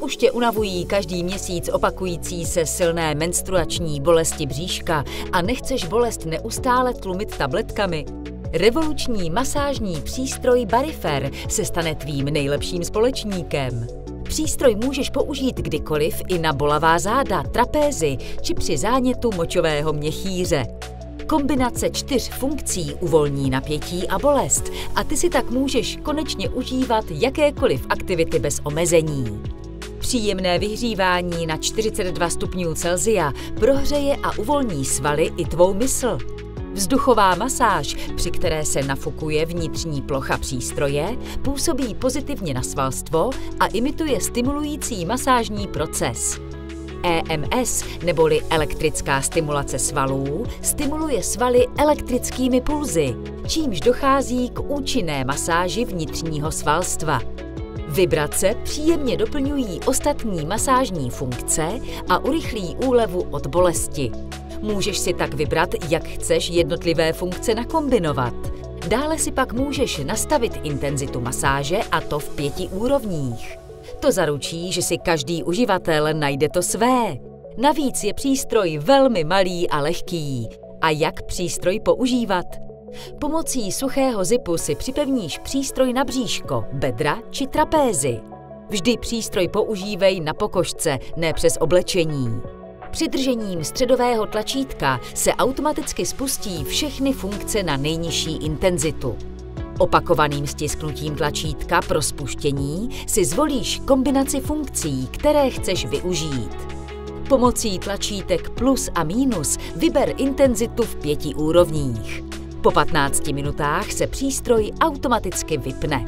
Už tě unavují každý měsíc opakující se silné menstruační bolesti bříška a nechceš bolest neustále tlumit tabletkami? Revoluční masážní přístroj Barifer se stane tvým nejlepším společníkem. Přístroj můžeš použít kdykoliv i na bolavá záda, trapézy či při zánětu močového měchýře. Kombinace čtyř funkcí uvolní napětí a bolest a ty si tak můžeš konečně užívat jakékoliv aktivity bez omezení. Příjemné vyhřívání na 42 stupňů Celzia prohřeje a uvolní svaly i tvou mysl. Vzduchová masáž, při které se nafukuje vnitřní plocha přístroje, působí pozitivně na svalstvo a imituje stimulující masážní proces. EMS, neboli elektrická stimulace svalů, stimuluje svaly elektrickými pulzy, čímž dochází k účinné masáži vnitřního svalstva. Vibrace příjemně doplňují ostatní masážní funkce a urychlí úlevu od bolesti. Můžeš si tak vybrat, jak chceš jednotlivé funkce nakombinovat. Dále si pak můžeš nastavit intenzitu masáže a to v pěti úrovních. To zaručí, že si každý uživatel najde to své. Navíc je přístroj velmi malý a lehký. A jak přístroj používat? Pomocí suchého zipu si připevníš přístroj na bříško, bedra či trapézy. Vždy přístroj používej na pokožce, ne přes oblečení. Přidržením středového tlačítka se automaticky spustí všechny funkce na nejnižší intenzitu. Opakovaným stisknutím tlačítka pro spuštění si zvolíš kombinaci funkcí, které chceš využít. Pomocí tlačítek plus a minus vyber intenzitu v pěti úrovních. Po 15 minutách se přístroj automaticky vypne.